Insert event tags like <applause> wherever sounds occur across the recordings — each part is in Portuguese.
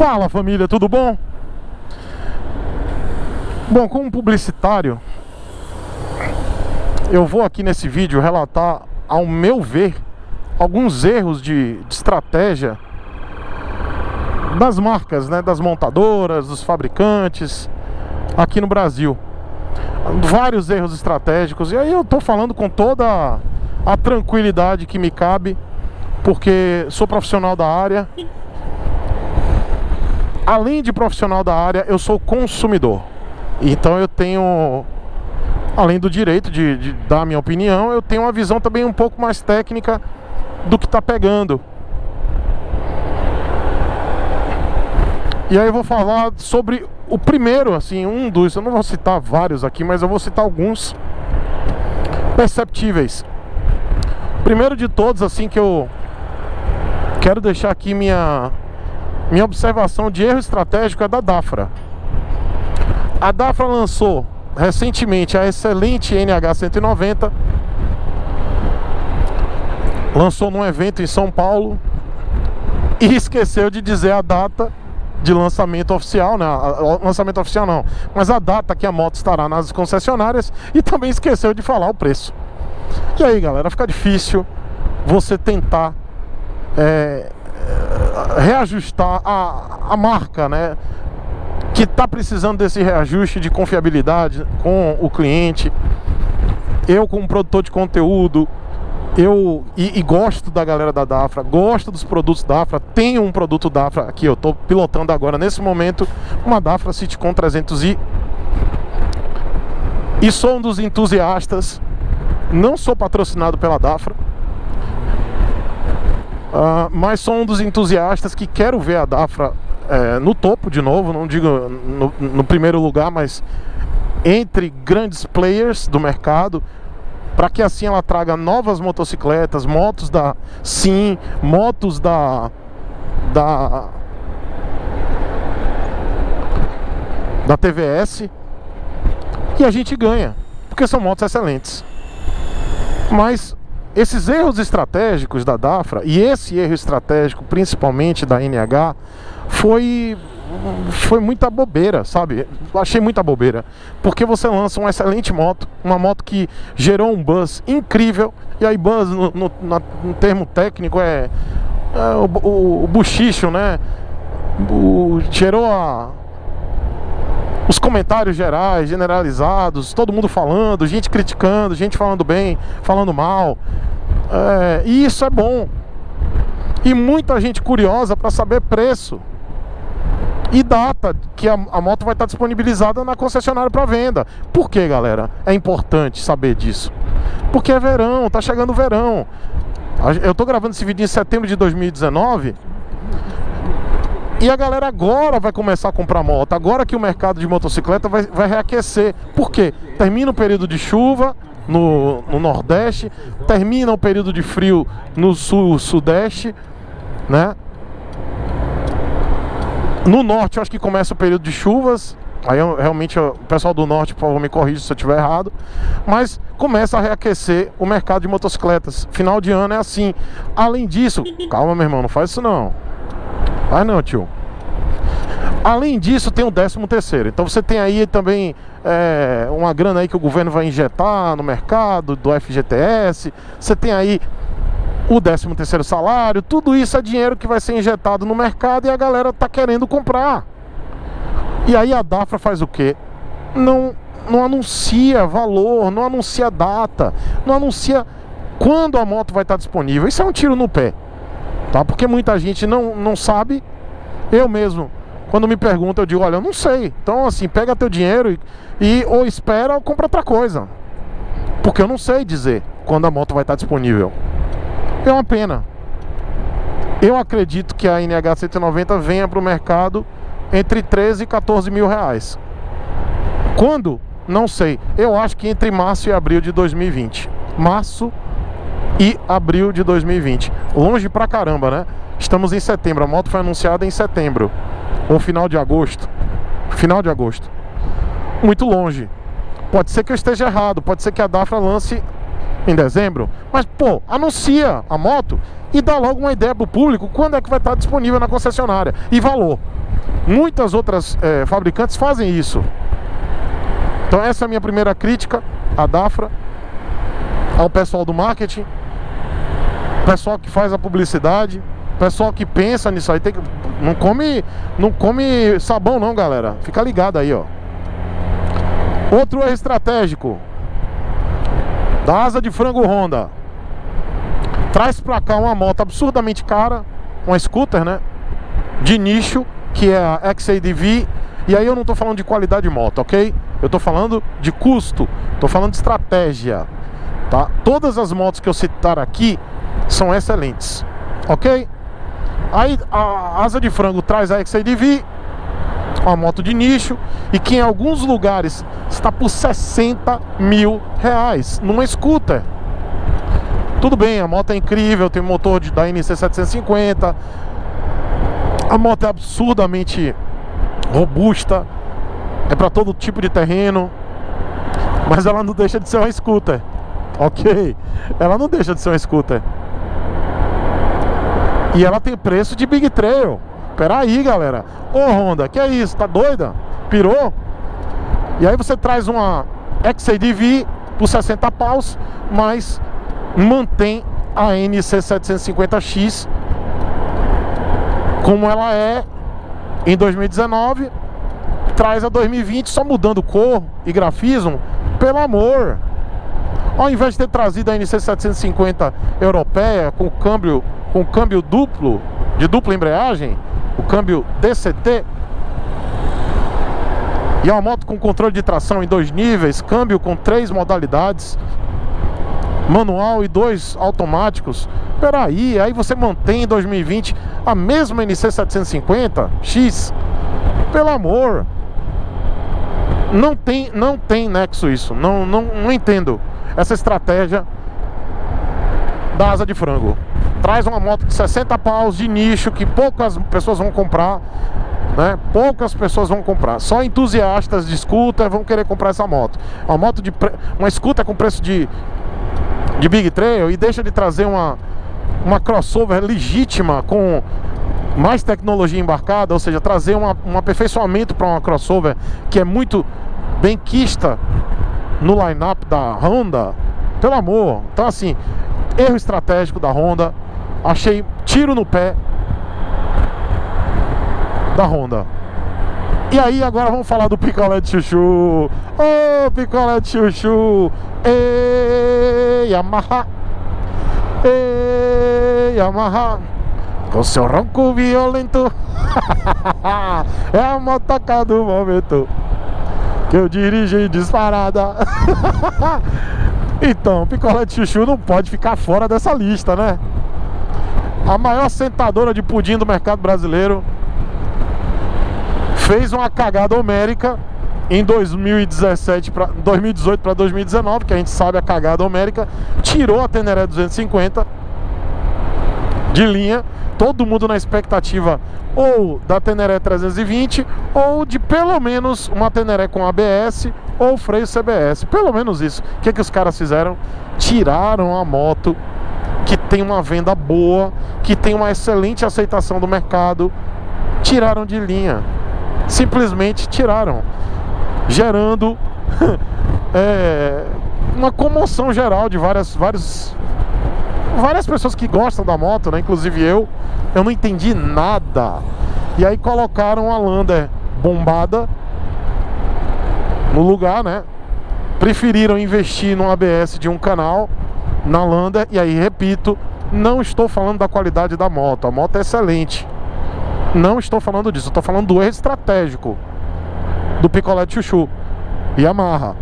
Fala família, tudo bom? Bom, como publicitário, eu vou aqui nesse vídeo relatar, ao meu ver, alguns erros de, de estratégia das marcas, né, das montadoras, dos fabricantes aqui no Brasil. Vários erros estratégicos, e aí eu tô falando com toda a tranquilidade que me cabe, porque sou profissional da área além de profissional da área, eu sou consumidor. Então eu tenho, além do direito de, de dar a minha opinião, eu tenho uma visão também um pouco mais técnica do que está pegando. E aí eu vou falar sobre o primeiro, assim, um dos, eu não vou citar vários aqui, mas eu vou citar alguns perceptíveis. Primeiro de todos, assim, que eu quero deixar aqui minha minha observação de erro estratégico é da Dafra. A Dafra lançou recentemente a excelente NH190. Lançou num evento em São Paulo e esqueceu de dizer a data de lançamento oficial, né? Lançamento oficial não, mas a data que a moto estará nas concessionárias e também esqueceu de falar o preço. E aí, galera, fica difícil você tentar é, reajustar a, a marca, né? Que está precisando desse reajuste de confiabilidade com o cliente. Eu, como produtor de conteúdo, eu e, e, gosto da galera da Dafra, gosto dos produtos Dafra, tenho um produto Dafra aqui, eu estou pilotando agora nesse momento uma Dafra Citicon 300i e sou um dos entusiastas. Não sou patrocinado pela Dafra, Uh, mas sou um dos entusiastas que quero ver a Dafra é, no topo de novo, não digo no, no primeiro lugar, mas entre grandes players do mercado, para que assim ela traga novas motocicletas, motos da Sim, motos da da da TVS e a gente ganha, porque são motos excelentes. Mas esses erros estratégicos da Dafra e esse erro estratégico, principalmente da NH, foi foi muita bobeira, sabe? Achei muita bobeira. Porque você lança uma excelente moto, uma moto que gerou um buzz incrível, e aí buzz no, no, no termo técnico é, é o, o, o buchicho, né? O, gerou a, os comentários gerais, generalizados, todo mundo falando, gente criticando, gente falando bem, falando mal. É, e isso é bom. E muita gente curiosa para saber preço e data que a, a moto vai estar disponibilizada na concessionária para venda. Por que, galera? É importante saber disso. Porque é verão, tá chegando o verão. Eu tô gravando esse vídeo em setembro de 2019 e a galera agora vai começar a comprar moto, agora que o mercado de motocicleta vai, vai reaquecer. Por quê? Termina o período de chuva no, no Nordeste, termina o período de frio no Sul, Sudeste, né? No Norte, eu acho que começa o período de chuvas. Aí eu, realmente o pessoal do norte, por favor, me corrija se eu estiver errado. Mas começa a reaquecer o mercado de motocicletas. Final de ano é assim. Além disso, calma, meu irmão, não faz isso não. Ah não, tio. Além disso, tem o 13 terceiro. Então você tem aí também é, uma grana aí que o governo vai injetar no mercado do FGTS. Você tem aí o 13 terceiro salário. Tudo isso é dinheiro que vai ser injetado no mercado e a galera tá querendo comprar. E aí a Dafra faz o quê? Não, não anuncia valor, não anuncia data, não anuncia quando a moto vai estar disponível. Isso é um tiro no pé tá? Porque muita gente não, não sabe. Eu mesmo, quando me perguntam, eu digo, olha, eu não sei. Então, assim, pega teu dinheiro e, e ou espera ou compra outra coisa. Porque eu não sei dizer quando a moto vai estar disponível. É uma pena. Eu acredito que a NH 190 venha para o mercado entre 13 e 14 mil reais. Quando? Não sei. Eu acho que entre março e abril de 2020. Março e abril de 2020. Longe pra caramba, né? Estamos em setembro, a moto foi anunciada em setembro, ou final de agosto. Final de agosto. Muito longe. Pode ser que eu esteja errado, pode ser que a Dafra lance em dezembro, mas pô, anuncia a moto e dá logo uma ideia pro público quando é que vai estar disponível na concessionária e valor. Muitas outras é, fabricantes fazem isso. Então essa é a minha primeira crítica à Dafra, ao pessoal do marketing, pessoal que faz a publicidade, pessoal que pensa nisso aí, tem que, não come, não come sabão não, galera. Fica ligado aí, ó. Outro erro estratégico da asa de frango Honda. Traz pra cá uma moto absurdamente cara, uma scooter, né? De nicho, que é a XADV. E aí eu não tô falando de qualidade de moto, ok? Eu tô falando de custo, tô falando de estratégia, tá? Todas as motos que eu citar aqui são excelentes, ok? Aí a asa de frango traz a XADV, uma moto de nicho, e que em alguns lugares está por 60 mil reais numa scooter. Tudo bem, a moto é incrível, tem motor de, da NC 750, a moto é absurdamente robusta, é para todo tipo de terreno, mas ela não deixa de ser uma scooter, ok? Ela não deixa de ser uma scooter. E ela tem preço de Big Trail. Peraí, galera. Ô Honda, que é isso? Tá doida? Pirou? E aí você traz uma XADV por 60 paus, mas mantém a NC750X como ela é em 2019, traz a 2020 só mudando cor e grafismo, pelo amor. Ao invés de ter trazido a NC750 europeia com câmbio com câmbio duplo, de dupla embreagem, o câmbio DCT. E é uma moto com controle de tração em dois níveis, câmbio com três modalidades, manual e dois automáticos. Peraí, aí você mantém em 2020 a mesma NC 750 X? Pelo amor! Não tem, não tem nexo isso. Não, não, não entendo essa estratégia da asa de frango. Traz uma moto de 60 paus de nicho que poucas pessoas vão comprar. Né? Poucas pessoas vão comprar. Só entusiastas de scooter vão querer comprar essa moto. Uma moto de pre... uma scooter com preço de de Big Trail e deixa de trazer uma uma crossover legítima com mais tecnologia embarcada, ou seja, trazer uma, um aperfeiçoamento para uma crossover que é muito bem quista no line-up da Honda. Pelo amor. Então assim, erro estratégico da Honda. Achei tiro no pé da Honda. E aí agora vamos falar do picolé de chuchu. Ô, oh, picolé de chuchu. Ei, Yamaha. Ei, Yamaha. Com seu ronco violento. <laughs> é a motoca do momento. Que eu dirigi disparada. <laughs> Então, picolé de chuchu não pode ficar fora dessa lista, né? A maior sentadora de pudim do mercado brasileiro fez uma cagada homérica em 2017 para 2018 para 2019, que a gente sabe a cagada homérica, tirou a Teneré 250 de linha, todo mundo na expectativa ou da Teneré 320 ou de pelo menos uma Teneré com ABS ou freio CBS. Pelo menos isso. O que, que os caras fizeram? Tiraram a moto que tem uma venda boa, que tem uma excelente aceitação do mercado, tiraram de linha. Simplesmente tiraram, gerando <laughs> é, uma comoção geral de várias, várias, várias pessoas que gostam da moto, né? Inclusive eu, eu não entendi nada. E aí colocaram a Lander bombada no lugar, né? Preferiram investir no ABS de um canal na Lander e aí repito, não estou falando da qualidade da moto, a moto é excelente. Não estou falando disso, estou falando do erro estratégico do picolé de chuchu e amarra.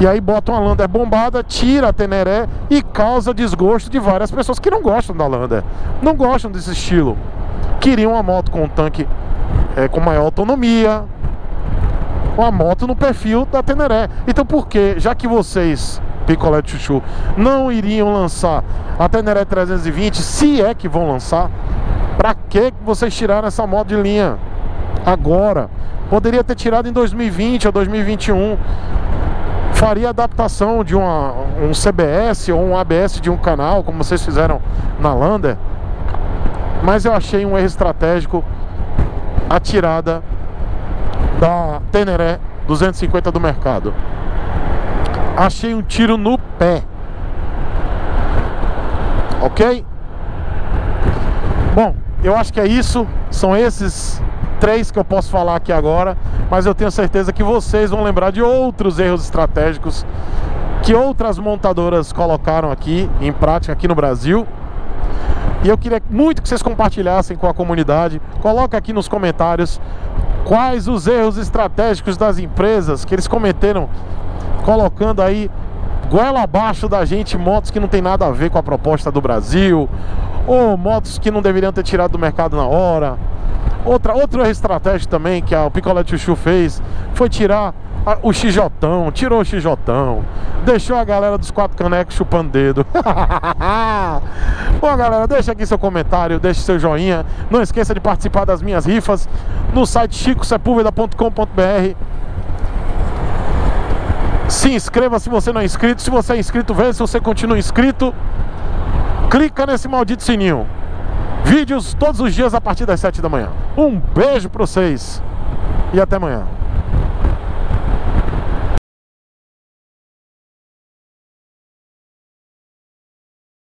E aí bota uma Lander bombada, tira a Teneré e causa desgosto de várias pessoas que não gostam da Lander, não gostam desse estilo. Queriam uma moto com um tanque é, com maior autonomia, uma moto no perfil da Teneré. Então por que, já que vocês, picolé de chuchu, não iriam lançar a Teneré 320, se é que vão lançar, pra que vocês tiraram essa moto de linha agora? Poderia ter tirado em 2020 ou 2021. Faria adaptação de uma, um CBS ou um ABS de um canal, como vocês fizeram na Lander. Mas eu achei um erro estratégico a tirada da Teneré 250 do mercado. Achei um tiro no pé. Ok? Bom, eu acho que é isso. São esses três que eu posso falar aqui agora. Mas eu tenho certeza que vocês vão lembrar de outros erros estratégicos que outras montadoras colocaram aqui em prática aqui no Brasil. E eu queria muito que vocês compartilhassem com a comunidade. Coloca aqui nos comentários quais os erros estratégicos das empresas que eles cometeram colocando aí goela abaixo da gente motos que não tem nada a ver com a proposta do Brasil, ou motos que não deveriam ter tirado do mercado na hora. Outra, outro erro estratégico também que a, o Picolé Chuchu fez foi tirar a, o XJ, tirou o XJ, deixou a galera dos quatro canecos chupando dedo. <laughs> Bom, galera, deixa aqui seu comentário, deixe seu joinha. Não esqueça de participar das minhas rifas no site chicosepulveda.com.br. Se inscreva se você não é inscrito. Se você é inscrito, veja se você continua inscrito. Clica nesse maldito sininho. Vídeos todos os dias a partir das 7 da manhã. Um beijo para vocês e até amanhã.